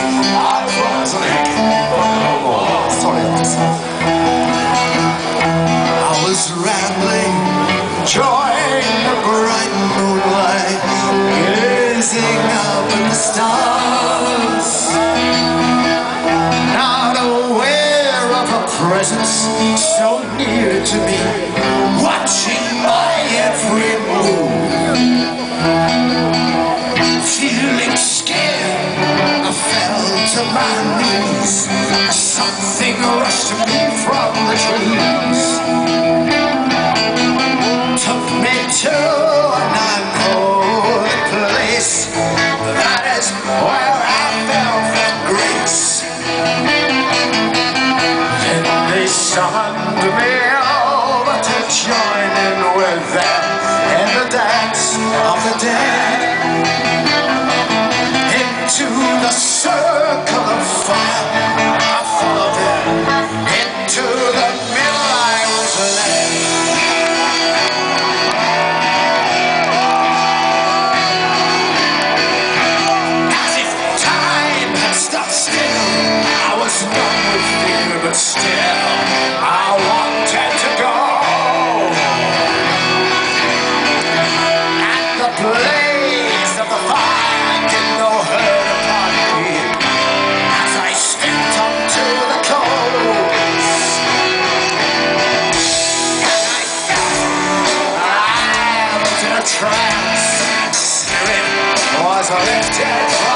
I was rambling, enjoying the bright moonlight, gazing up at the stars. Not aware of a presence so near to me. They was lifted